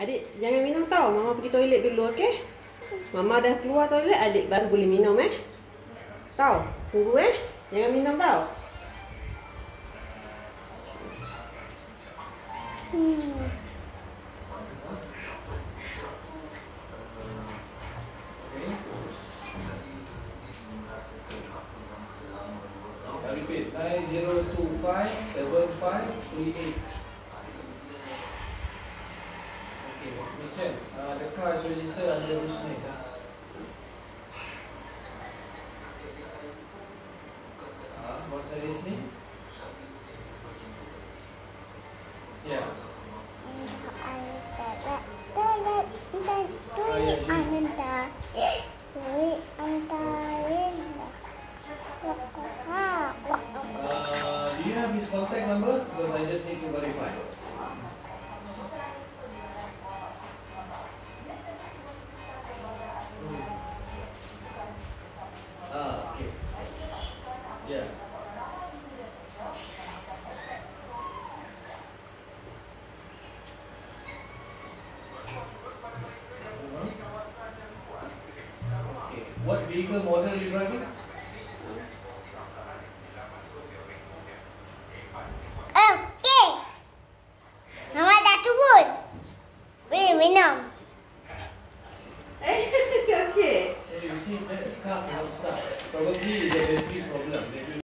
Adik jangan minum tau. Mama pergi toilet dulu, okey? Mama dah keluar toilet, adik baru boleh minum eh. Tahu? Tunggu eh. Jangan minum tau. Hmm. I repeat, nine zero two five seven five three eight. Chen, uh, the car is registered under whose name? Uh, what's the list name? Yeah. Uh, do you have his contact number? Because I just need to verify. Yeah. Okay. What vehicle model are you driving? Okey. Mama dah turun. Boleh minum. Okey. So you see that car cannot start. probably is a very problem.